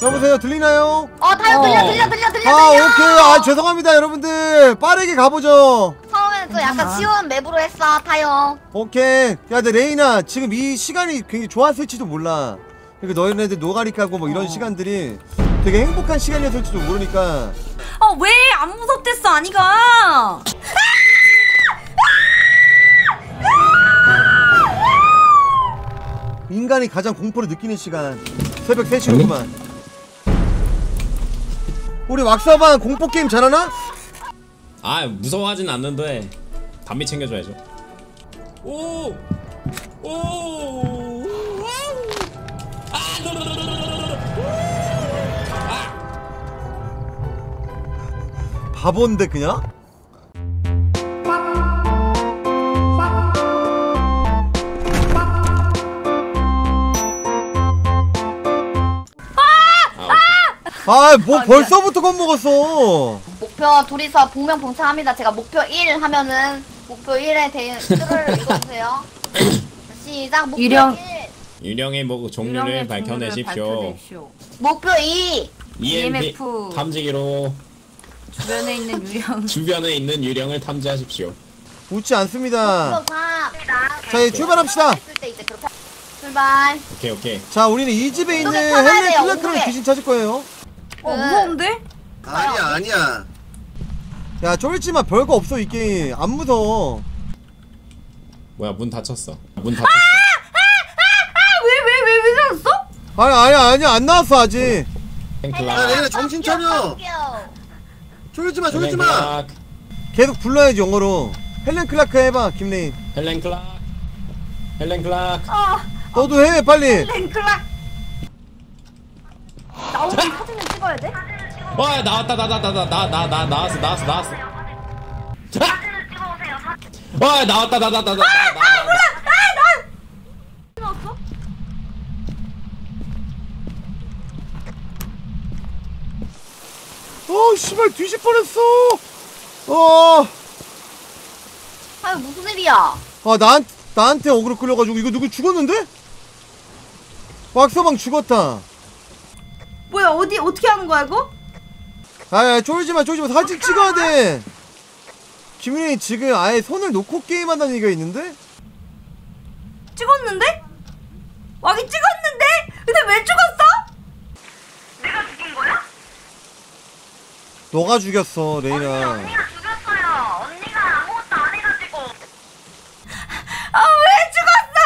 여보세요 들리나요? 어 타요 어. 들려 들려 들려 들려 아 들려. 오케이. 아 죄송합니다 여러분들. 빠르게 가보죠. 처음에는 좀 약간 괜찮아. 쉬운 맵으로 했어 타요. 오케이. 야 근데 레이나 지금 이 시간이 굉장히 좋았을지도 몰라. 그러니까 너희네들 노가리 까고 뭐 이런 어. 시간들이 되게 행복한 시간이었을지도 모르니까. 아 왜 안 무섭댔어 아니가? 인간이 가장 공포를 느끼는 시간. 새벽 3시로구만 우리 왁사반 공포게임 잘하나? 아 무서워하진 않는데 담비 챙겨줘야죠 오! 오! 아! 바본데 그냥? 아뭐 벌써부터 겁먹었어. 목표 둘이서 복명봉창합니다. 제가 목표 1 하면은 목표 1에 대한 뜻을 읽어주세요. 시작. 목표 유령. 1 유령의 뭐 종류를 유령의 밝혀내십시오. 종류를 밝혀내십시오. 목표 2 EMP EMF. 탐지기로 주변에 있는 유령 주변에 있는 유령을 탐지하십시오. 웃지 않습니다. 목표 3 자 이제 출발합시다. 했을 때 이제 그렇게. 출발. 오케이 오케이. 자 우리는 이 집에 있는 헬렌 엉덩이. 귀신 찾을 거예요 어 무서운데? 아니야 아니야. 야 쫄지마. 별거 없어 이 게임. 안 무서워. 뭐야 문 닫혔어. 문 닫혔어. 왜왜왜왜 저랬어? 아니 아니야 아니야 안 나왔어 아직. 탱클락 얘네 정신 차려. 졸지마 헬렌클락. 계속 불러야지 영어로. 헬렌 클라크 해봐 김레인 헬렌 클라크. 헬렌 클라크. 아 너도 해 빨리. 랭클락 나오는 사진을 찍어야 돼? 와 나왔다 나왔다 나나 나나 나왔어 나왔어 나왔어 자! 와 나왔다 나왔다 나왔다 나나 찍었어? 어 씨발 뒤질 뻔했어 어 아유 무슨 일이야 아, 나, 나한테 어그로 끌려가지고 이거 누구 죽었는데? 왁서방 죽었다. 뭐야 어디 어떻게 하는 거야 이거? 아, 쫄지마, 쫄지마. 사진 찍어야 돼. 김윤이 지금 아예 손을 놓고 게임한다는 얘기가 있는데? 찍었는데? 와기 찍었는데? 근데 왜 죽었어? 너가 죽였어, 레이나. 죽였어요 언니가 아무것도 안 해가지고 아 왜 죽었어?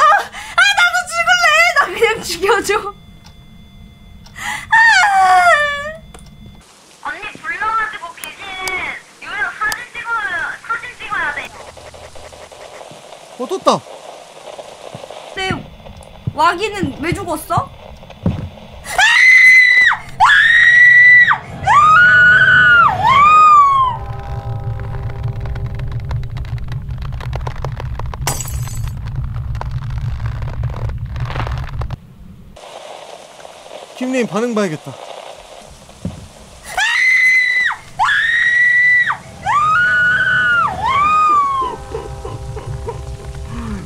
아 나도 죽을래. 나 그냥 죽여줘. 아. 언니 불러가지고 귀신 유령 사진 찍어야 사진 찍어야 돼 어, 떴다. 근데 와기는 왜 죽었어? 김레인 반응 봐야겠다.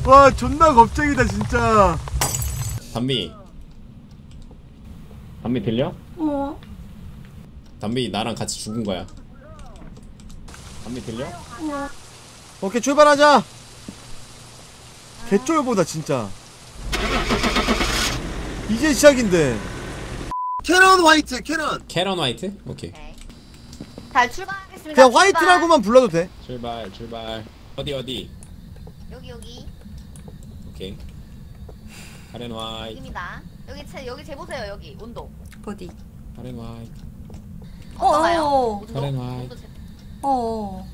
와, 존나 겁쟁이다, 진짜. 담비 담비 들려? 어. 담비 나랑 같이 죽은 거야 담비 들려? 오케이, 출발하자. 개쫄보다, 진짜. 이제 시작인데. 캐런 화이트 캐런 캐런 화이트? 오케이 잘 출발하겠습니다 그냥 출발. 화이트라고만 불러도 돼. 출발 출발 어디 어디 여기 여기 오케이 캐런 화이트 여기입니다 여기 제 여기 재보세요 여기 온도 어디? 캐런 화이트 어떤가요? 어. 온도? 캐런 화이트 온도 재- 어.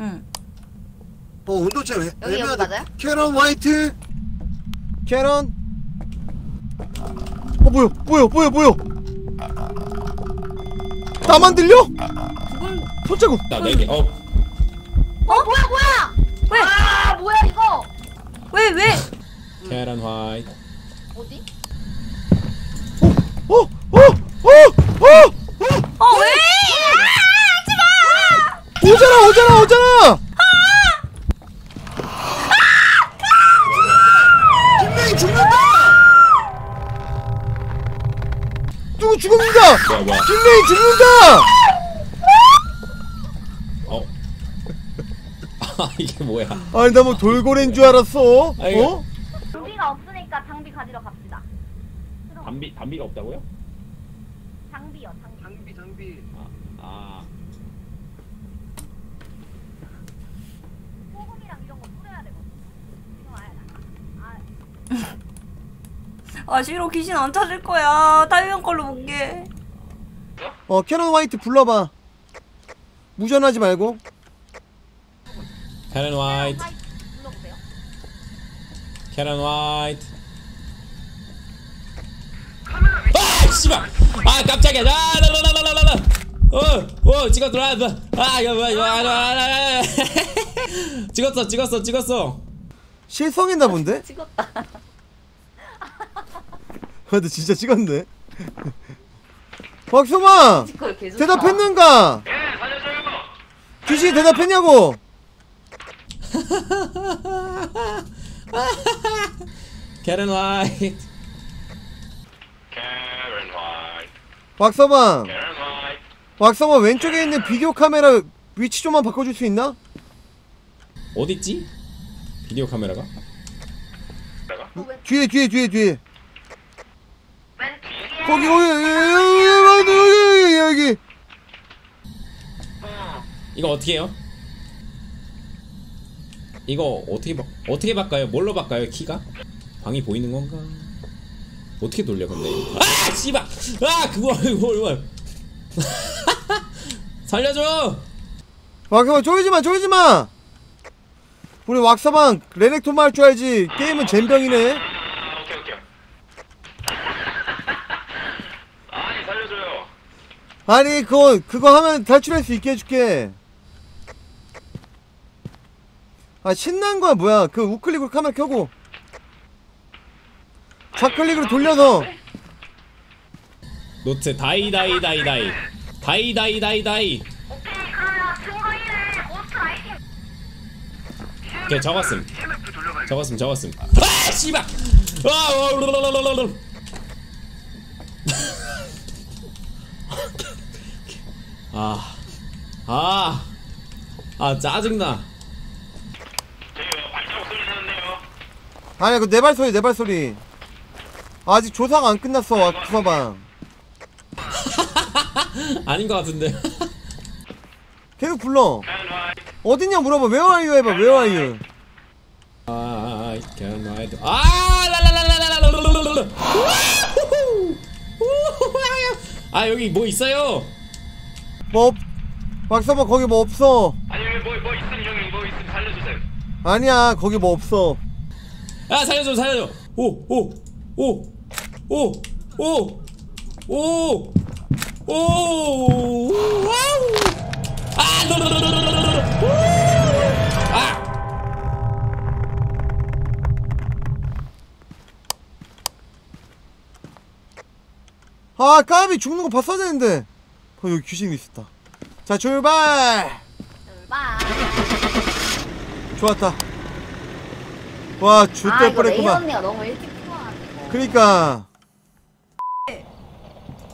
응. 어 온도체 왜 여기, 여기 맞아요? 캐런 화이트 캐런. 어, 뭐야, 뭐야, 뭐야, 뭐야. 나만 들려? 죽은 손자국. 나 네 개 어 어 뭐야 뭐야 왜? 아 뭐야 이거 왜 왜? 캐런 화이트 어디? 어, 어, 어, 어, 어. 어 왜? 아, 하지 마! 오잖아, 오잖아, 오잖아. 김명이 죽는다 누구 죽습니다 뭐야 뭐야 김레인 죽는다 어? 아 이게 뭐야 아니 나 뭐 돌고래인 줄 알았어 아, 이거- 어? 장비가 없으니까 장비 가지러 갑시다. 담비 담비가 없다고요? 장비요, 장비. 장비 장비. 아 소금이랑 이런 거 뿌려야 되거든. 지금 아예 아, 아 싫어 귀신 안 찾을 거야 타이밍 걸로 볼게 어 캐런 화이트 불러봐 무전하지 말고 캐런 화이트 불러보세요. 캐런 화이트 아 씨발. 아 깜짝이야. 아라라라라라라 어어 찍었더라 아 이거 뭐야 이거. 아, 아, 아, 아. 찍었어 찍었어 찍었어. 실성했나 본데? 찍었다. 근데 진짜 찍었네. 계속. 대답했는가? 귀신이 대답했냐고 캐런 화이트 Karen White, 박서방 Karen White. 박서방 왼쪽에 있는 비디오 카메라 위치 좀만 바꿔줄 수 있나? 어딨지? 비디오 카메라가? 뒤에 뒤에 뒤에 뒤에 거기 거기 여기 여기 여기 여기 이거 어떻게 해요? 이거 어떻게 바, 어떻게 바꿔요? 뭘로 바꿔요? 키가? 방이 보이는 건가? 어떻게 돌려 근데? 아 씨발! 아 그거 이거 이거 살려줘! 박서방 쪼이지마 쪼이지마 우리 왁서방 레넥토마 할 줄 알지 게임은 젬병이네 아, 오케이, 오케이. 아니, 살려줘요. 아니 그거 그거 하면 탈출할 수 있게 해줄게 아 신난 거야 뭐야. 그 우클릭으로 카메라 켜고. 좌클릭으로 돌려서. 노트 다이 다이 다이 다이. 다이 다이 다이 다이. 오케이 적었음. 적었음 적었음. 아 씨발! 아 어, 르르르르르르. 아, 아, 아, 짜증나. 저기 발자국 소리 나는데요. 아니야 그내 발소리 내 발소리 아직 조사가 안 끝났어 왁서방 아닌 것 같은데. 계속 불러. 어딨냐 물어봐 Where are you 해봐 Where are you I can ride. 아! 우후! 아, 여기 뭐 있어요? 뭐 없... 왁서방 거기 뭐 없어 아니, 뭐, 뭐 있음, 형님. 뭐 있음. 살려주세요. 아니야 거기 뭐 없어 아, 살려줘, 살려줘. 오, 오, 오, 오, 오, 오, 오, wow. 아, 라라라라라라라. 우! 아. 아 까비 죽는 거 봤어야 되는데 어 여기 귀신이 있었다 자 출발 출발. 좋았다 와 아, 이거 레이 뻔했구만 언니가 너무 일찍 들어와가지고. 그니까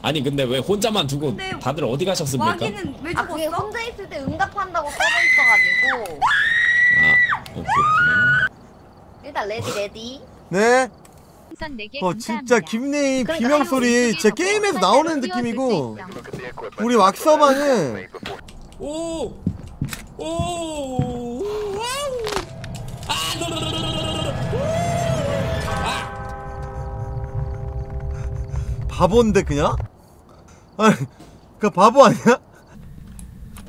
아니 근데 왜 혼자만 두고 근데 다들 어디 가셨습니까? 와기는 왜 아, 그게 죽었어? 혼자 있을 때 응답한다고 써져 있어가지고. 아, 오케이, 오케이. 일단 ready, ready. 네 4개 어 진짜 김내희 그러니까 비명 한 소리 제 게임에서 할 나오는 느낌이고. 우리 왁서방은 오! 오! 와우! 아! 라라라라라라 바본데 그냥? 아니 그 바보 아니야?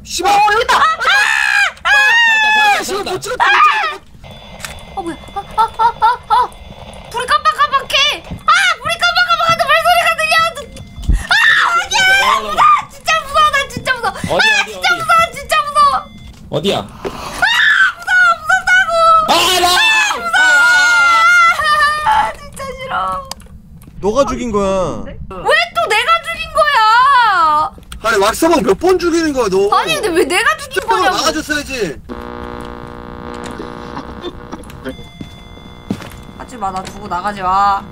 씨발. 살았다, 살았다, 씨발 살았다. 못 찍었다. 어 뭐야? 아, 아, 아, 아, 아. 불이 깜빡깜빡해! 아! 불이 깜빡깜빡하다 발소리가 들려! 아! 아니야 아, 진짜 무서워 나 진짜 무서워! 어디, 아! 어디, 진짜 어디? 무서워 진짜 무서워! 어디야? 아, 무서워, 무섭다고! 아, 나! 아, 아, 아 진짜 싫어 너가 죽인 거야 왜 또 내가 죽인 거야 아니 왁서방 몇 번 죽이는 거야 너? 아니 근데 왜 내가 죽인 거냐고 나가줬어야지. 하지 마 나 두고 나가지 마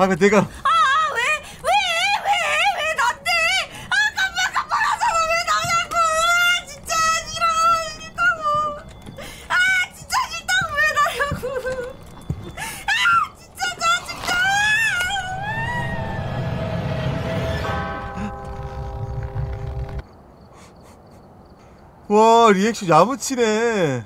아그 내가? 아 왜 왜 왜 왜 난데 아 깜빡깜빡 하잖아. 왜 나냐고. 아, 진짜 싫어. 싫다고. 아 진짜 싫다고. 왜 나냐고. 아 진짜 짜증나. 와 리액션 야무치네